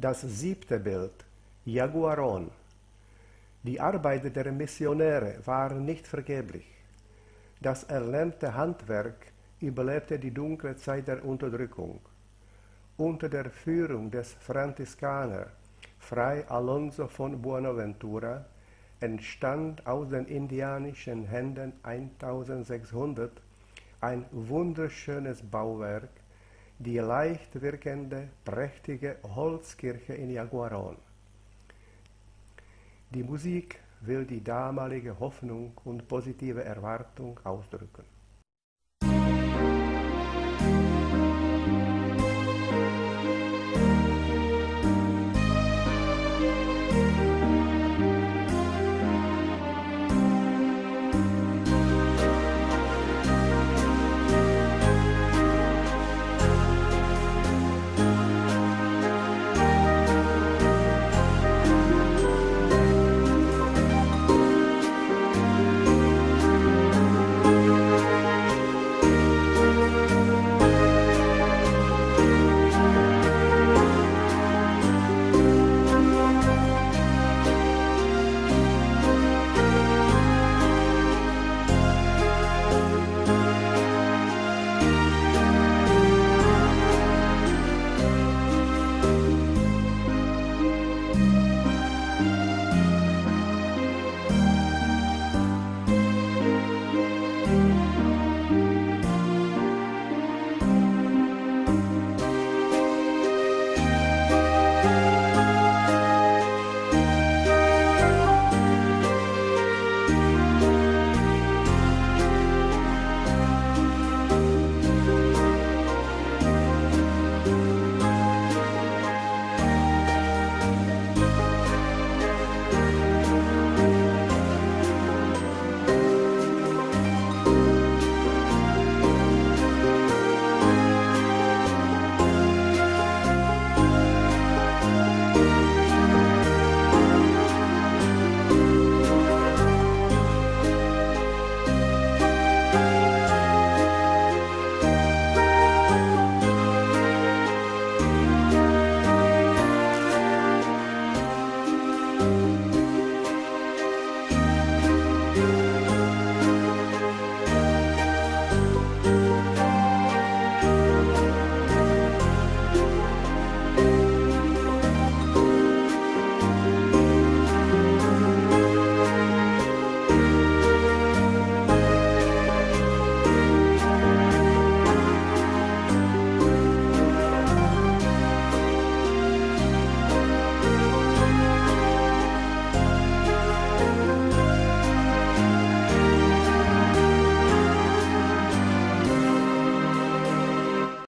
Das siebte Bild, Jaguaron. Die Arbeit der Missionäre war nicht vergeblich. Das erlernte Handwerk überlebte die dunkle Zeit der Unterdrückung. Unter der Führung des Franziskaner Fray Alonso von Buenaventura entstand aus den indianischen Händen 1600 ein wunderschönes Bauwerk, die leicht wirkende, prächtige Holzkirche in Jaguaron. Die Musik will die damalige Hoffnung und positive Erwartung ausdrücken.